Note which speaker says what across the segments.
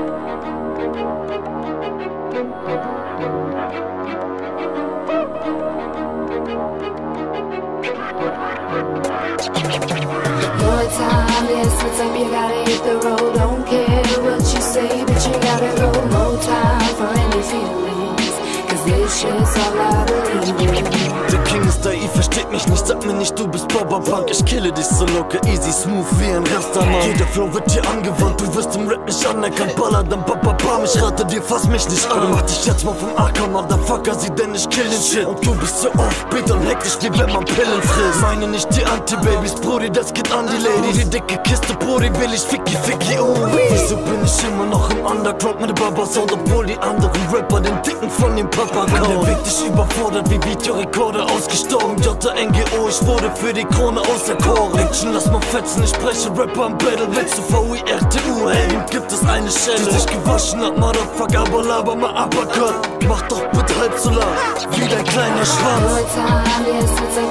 Speaker 1: More time, yes, it's up, you gotta hit the road. Don't care
Speaker 2: Der King ist da, ihr versteht mich nicht, sag mir nicht, du bist Baba Punk. Ich kille dich so locker, easy, smooth wie ein Rastermann. Jeder Flow wird hier angewandt, du wirst im Rap nicht anerkannt. Baller dann Papa Pam, ich rate dir, fass mich nicht an. Mach dich jetzt mal vom Acker, Motherfucker, sieh denn ich kill den Shit. Und du bist so offbeat und hektisch, wie wenn man Pillen frisst. Meine nicht die Anti-Babys, Brody, das geht an die Lady. Die dicke Kiste, Brody, will ich ficky, ficky, oh Wieso bin ich immer noch im Underground mit Baba Sound, obwohl die anderen Rapper den Dicken von dem Papa kauen? Der Weg dich überfordert, wie Videorekorder ausgestorben. JNGO, ich wurde für die Krone auserkoren. Action, lass mal fetzen, ich spreche Rapper am Battle. Willst du VIRTU, hey, ihm gibt es eine Stelle. Die sich gewaschen hat, Motherfucker, aber laber mal Uppercut. Mach doch bitte halb so lang, wie dein kleiner Schwanz.
Speaker 1: More time, yes, it's up,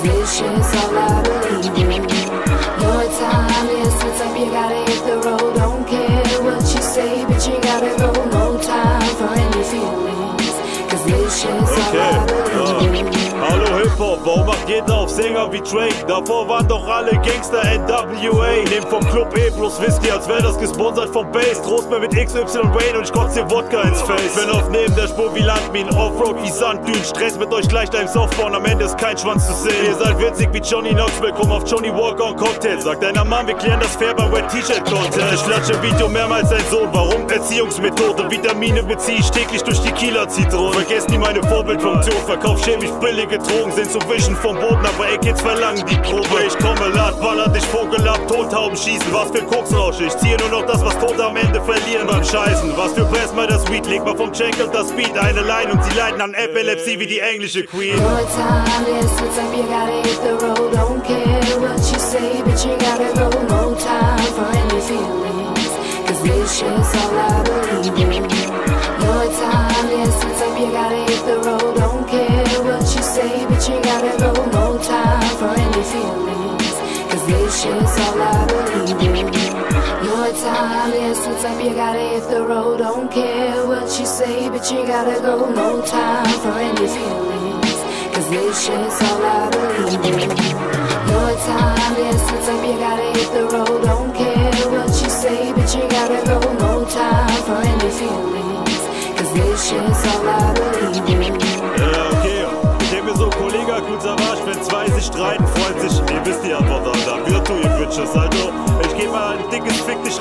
Speaker 1: feelings, cause this shit's all I believe in. More time, yes, it's up, you gotta hit the road. Don't care what you say, but you gotta go. No time for any feelings, cause this shit's all I believe in.
Speaker 3: Hip-Hop, warum macht jeder auf Sänger wie Drake? Davor waren doch alle Gangster NWA. Nehmt vom Club E plus Whisky, als wäre das gesponsert vom Bass. Trost mir mit XY Wayne und ich kotze dir Wodka ins Face. Bin auf neben der Spur wie Landminen, Offroad wie Sanddünen. Stress mit euch gleich deinem Softball, am Ende ist kein Schwanz zu sehen. Ihr seid witzig wie Johnny Knoxville, komm auf Johnny Walker und Cocktail. Sag deiner Mann, wir klären das fair beim Wet T-Shirt Contest. Ich klatsche Video mehrmals dein Sohn, warum? Erziehungsmethode, Vitamine beziehe ich täglich durch die Kieler Zitronen. Vergesst nie meine Vorbildfunktion, verkauf chemisch billige Drogen, sind zu wischen vom Boden, aber ey, Kids verlangen die Probe. Ich komme, lad, baller dich Vogel ab, Tontauben schießen. Was für Koksrausch, ich ziehe nur noch das, was Tote am Ende verlieren beim Scheißen. Was für Press mal das Weed, leg mal vom Schenkel das Beat, eine Line und sie leiden an Epilepsie wie die englische Queen.
Speaker 1: More time, yes, it's up, you say, but you gotta go. No time for any feelings, cause this shit's all I believe in. Your time, yes, it's up, you gotta hit the road. Don't care what you say, but you gotta go. No time for any feelings, cause this shit's all I believe in. Your time, yes, it's up, you gotta
Speaker 3: sich streiten, freut sich, ihr wisst die Antwort, Alter. Wir tun ihr Bitches, also ich geb mal ein dickes Fick dich